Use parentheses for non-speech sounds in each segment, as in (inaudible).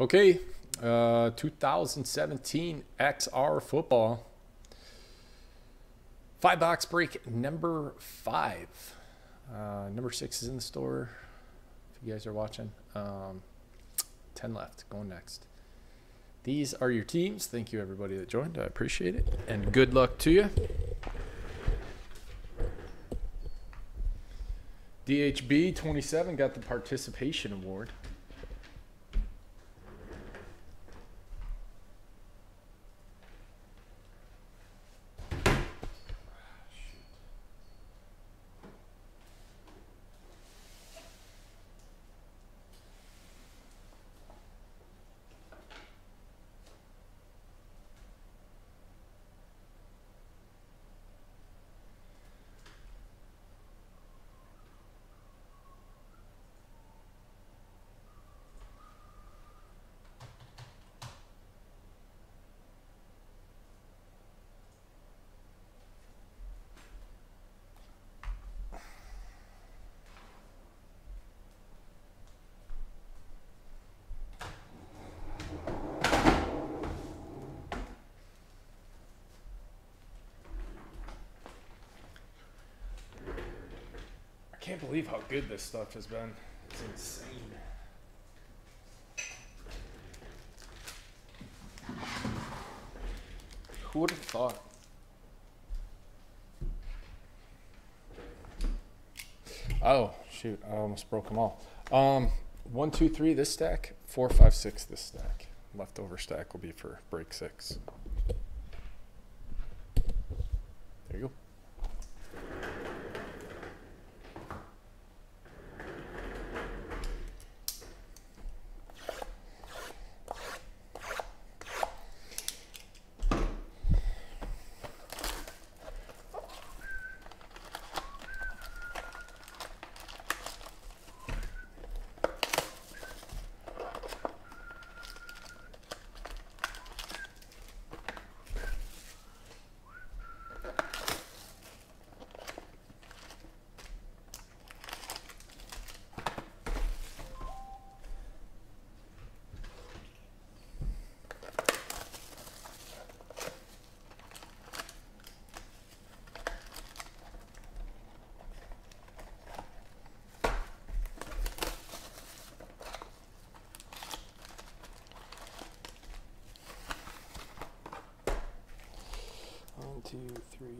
Okay, uh, 2017 XR football. Five box break number five. Uh, number six is in the store. If you guys are watching, um, 10 left. Going next. These are your teams. Thank you, everybody that joined. I appreciate it. And good luck to you. DHB 27 got the participation award. Can't believe how good this stuff has been. It's insane. Who would have thought? Oh shoot! I almost broke them all. Um, one, two, three. This stack. Four, five, six. This stack. Leftover stack will be for break six. There you go. One, two, three,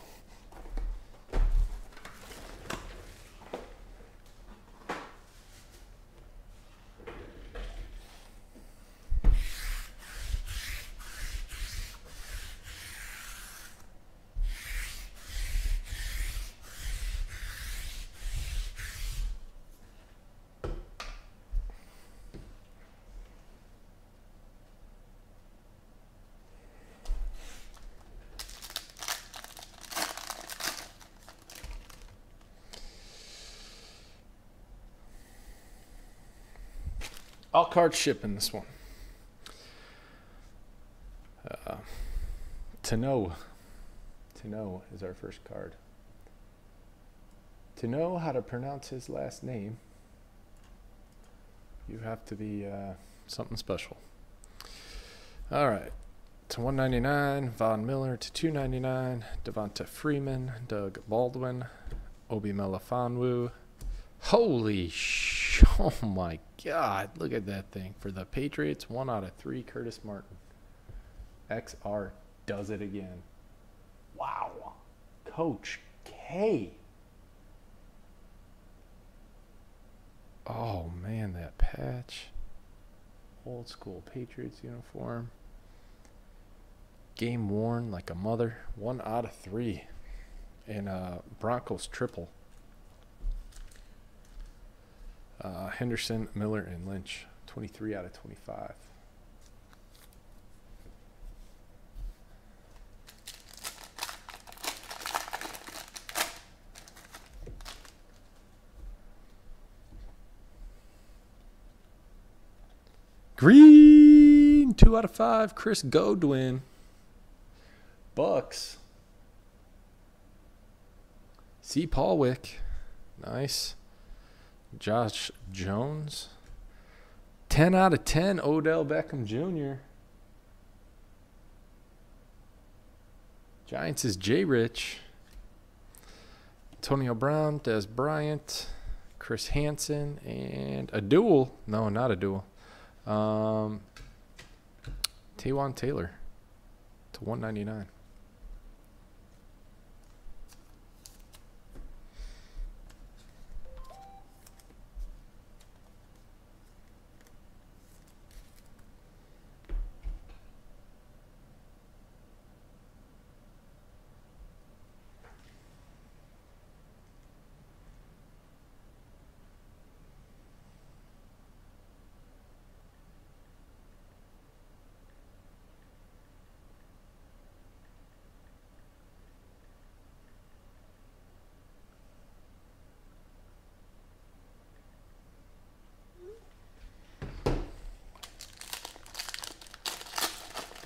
All cards ship in this one. Uh, Tanoh, to know is our first card. To know how to pronounce his last name, you have to be uh, something special. All right. To 199, Von Miller. To 299, Devonta Freeman, Doug Baldwin, Obi Melifonwu. Holy sh! (laughs) Oh my God! Look at that thing for the Patriots. One out of three. Curtis Martin. XR does it again. Wow, Coach K. Oh man, that patch. Old school Patriots uniform. Game worn like a mother. One out of three. And uh, Broncos triple. Uh, Henderson, Miller, and Lynch. 23 out of 25. Green, two out of five. Chris Godwin. Bucks. C. Paulwick. Nice. Josh Jones. 10 out of 10, Odell Beckham Jr. Giants is J Rich. Antonio Brown, Dez Bryant, Chris Hansen, and a duel. No, not a duel. Um, Taylor to 199.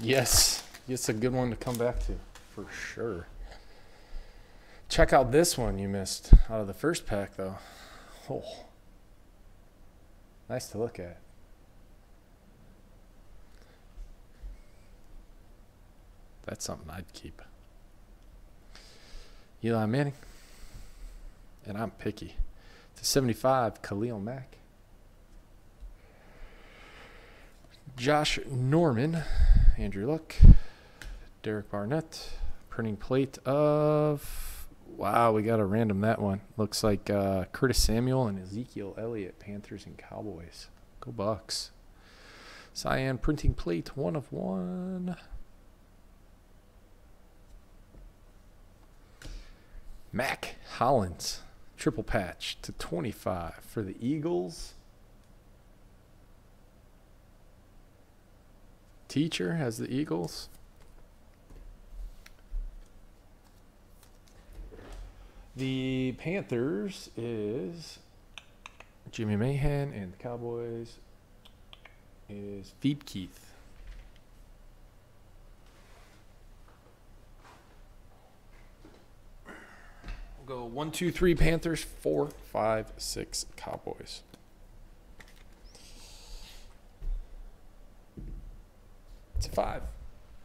Yes, it's a good one to come back to for sure. Check out this one you missed out of the first pack, though. Oh, nice to look at. That's something I'd keep. Eli Manning. And I'm picky. To 75, Khalil Mack. Josh Norman. Andrew Luck, Derek Barnett, printing plate of. Wow, we got a random that one. Looks like uh, Curtis Samuel and Ezekiel Elliott, Panthers and Cowboys. Go Bucks. Cyan printing plate, one of one. Mack Hollins, triple patch to 25 for the Eagles. Teacher has the Eagles. The Panthers is Jimmy Mahan, and the Cowboys is Feed Keith. We'll go one, two, three Panthers, four, five, six Cowboys. It's a five.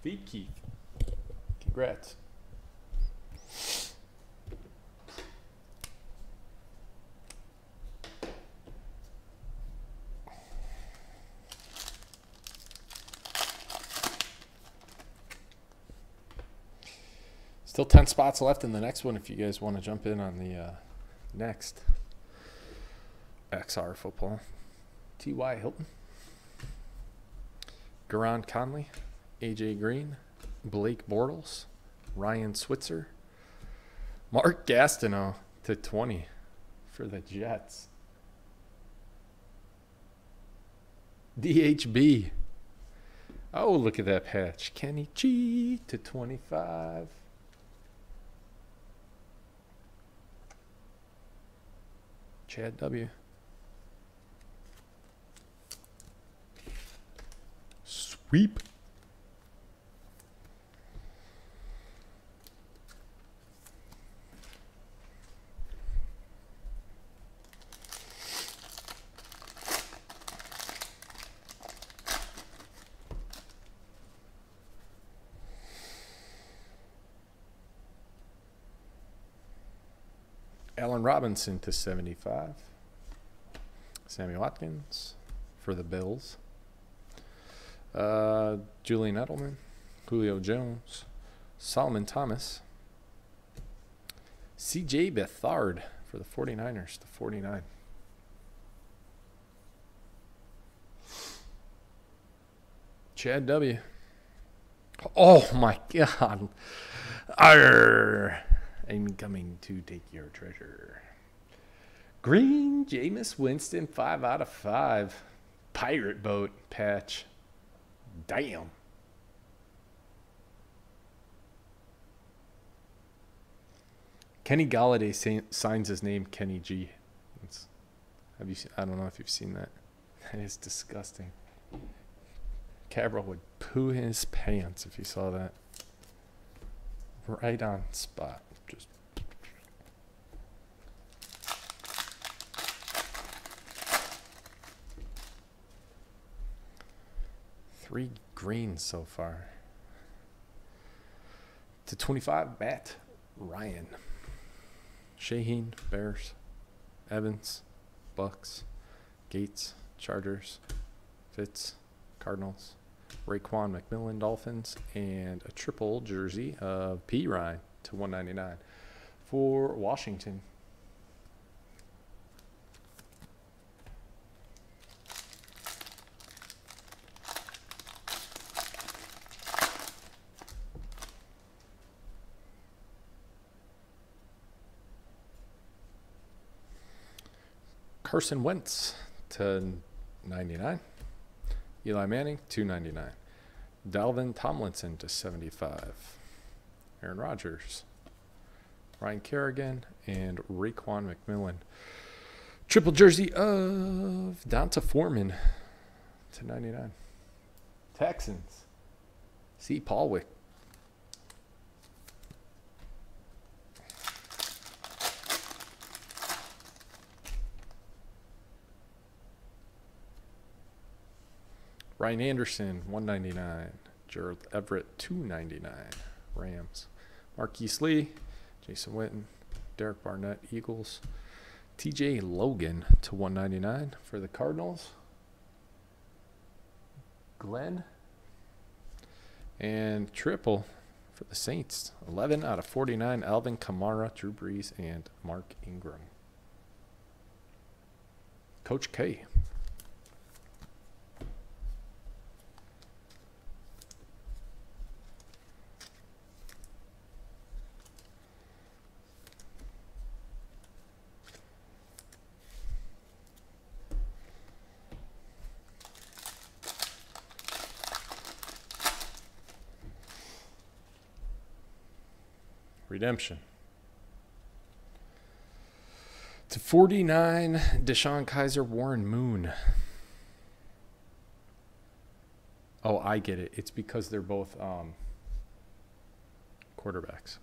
Feed Keith. Congrats. Still 10 spots left in the next one if you guys want to jump in on the uh, next XR football. T.Y. Hilton. Gareon Conley, AJ Green, Blake Bortles, Ryan Switzer, Mark Gastineau to 20 for the Jets. DHB. Oh, look at that patch. Kenny G to 25. Chad W. Sweep. Allen Robinson to 75. Sammy Watkins for the Bills. Uh, Julian Edelman, Julio Jones, Solomon Thomas, CJ Beathard for the 49ers the 49. Chad W. Oh my God. Arr. I'm coming to take your treasure. Green Jameis Winston, 5 out of 5. Pirate boat patch. Damn. Kenny Golladay signs his name Kenny G. It's, have you? Seen, I don't know if you've seen that. (laughs) That is disgusting. Cabral would poo his pants if he saw that. Right on spot. Three greens so far. To 25, Matt Ryan. Shaheen, Bears. Evans, Bucks. Gates, Chargers. Fitz, Cardinals. Raekwon McMillan, Dolphins. And a triple jersey of P. Ryan to 199 for Washington. Carson Wentz to 99. Eli Manning 299. Dalvin Tomlinson to 75. Aaron Rodgers. Ryan Kerrigan and Raekwon McMillan. Triple jersey of D'Onta Foreman to 99. Texans. C. Paulwick. Ryan Anderson, 199. Gerald Everett, 299. Rams. Marquise Lee, Jason Witten, Derek Barnett, Eagles. TJ Logan to 199 for the Cardinals. Glenn. And triple for the Saints. 11 out of 49. Alvin Kamara, Drew Brees, and Mark Ingram. Coach K. Redemption. To 49, DeShone Kizer, Warren Moon. Oh, I get it. It's because they're both um, quarterbacks.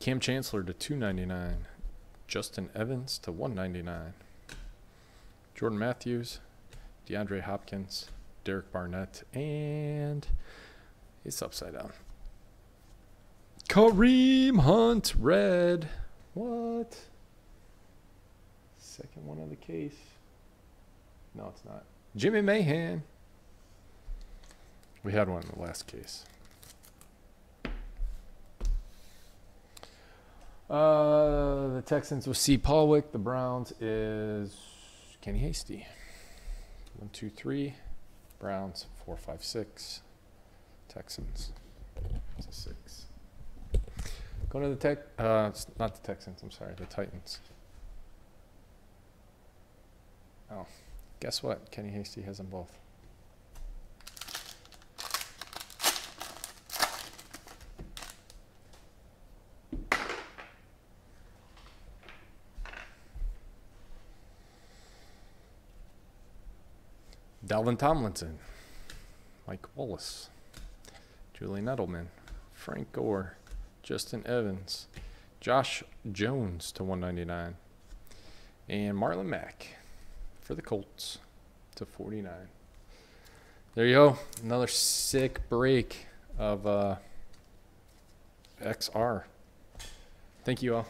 Kam Chancellor to 299. Justin Evans to 199. Jordan Matthews, DeAndre Hopkins, Derek Barnett, and it's upside down. Kareem Hunt red. What? Second one of the case. No, it's not. Jimmy Mahan. We had one in the last case. Uh, the Texans with C. Paulwick. The Browns is Kenny Hasty. One, two, three. Browns, four, five, six. Texans. A six. Going to the Tech. Uh, not the Texans. I'm sorry. The Titans. Oh, guess what? Kenny Hasty has them both. Dalvin Tomlinson, Mike Wallace, Julian Edelman, Frank Gore, Justin Evans, Josh Jones to 199, and Marlon Mack for the Colts to 49. There you go. Another sick break of uh, XR. Thank you all.